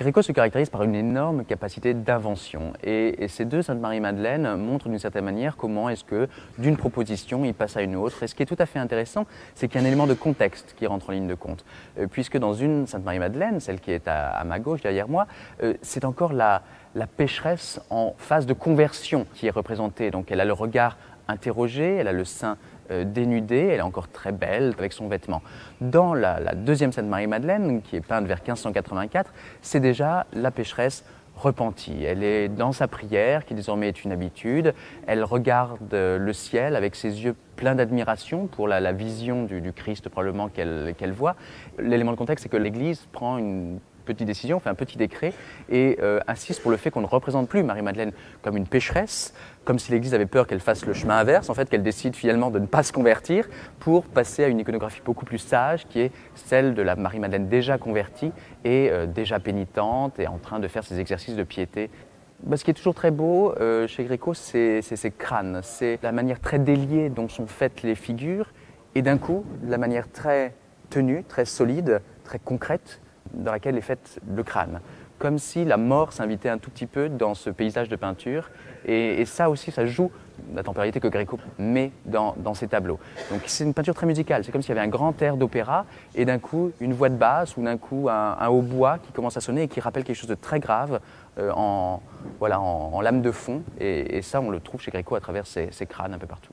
Gréco se caractérise par une énorme capacité d'invention et, ces deux Sainte-Marie-Madeleine montrent d'une certaine manière comment est-ce que d'une proposition il passe à une autre. Et ce qui est tout à fait intéressant, c'est qu'il y a un élément de contexte qui rentre en ligne de compte. Euh, puisque dans une Sainte-Marie-Madeleine, celle qui est à, ma gauche derrière moi, euh, c'est encore la, la pécheresse en phase de conversion qui est représentée. Donc elle a le regard interrogé, elle a le sein euh, dénudée, elle est encore très belle avec son vêtement. Dans la, deuxième Sainte Marie-Madeleine, qui est peinte vers 1584, c'est déjà la pécheresse repentie. Elle est dans sa prière, qui désormais est une habitude. Elle regarde le ciel avec ses yeux pleins d'admiration pour la, vision du, Christ probablement qu'elle voit. L'élément de contexte, c'est que l'Église prend une décision, fait un petit décret et euh, insiste pour le fait qu'on ne représente plus Marie-Madeleine comme une pécheresse, comme si l'Église avait peur qu'elle fasse le chemin inverse, en fait qu'elle décide finalement de ne pas se convertir pour passer à une iconographie beaucoup plus sage qui est celle de la Marie-Madeleine déjà convertie et euh, déjà pénitente et en train de faire ses exercices de piété. Bah, ce qui est toujours très beau euh, chez Gréco, c'est ses crânes, c'est la manière très déliée dont sont faites les figures, et d'un coup, la manière très tenue, très solide, très concrète dans laquelle est faite le crâne. Comme si la mort s'invitait un tout petit peu dans ce paysage de peinture. Et, ça aussi, ça joue la temporalité que Gréco met dans, ses tableaux. Donc c'est une peinture très musicale. C'est comme s'il y avait un grand air d'opéra et d'un coup une voix de basse ou d'un coup un, hautbois qui commence à sonner et qui rappelle quelque chose de très grave euh, en, voilà, en, lame de fond. Et, ça, on le trouve chez Gréco à travers ses crânes un peu partout.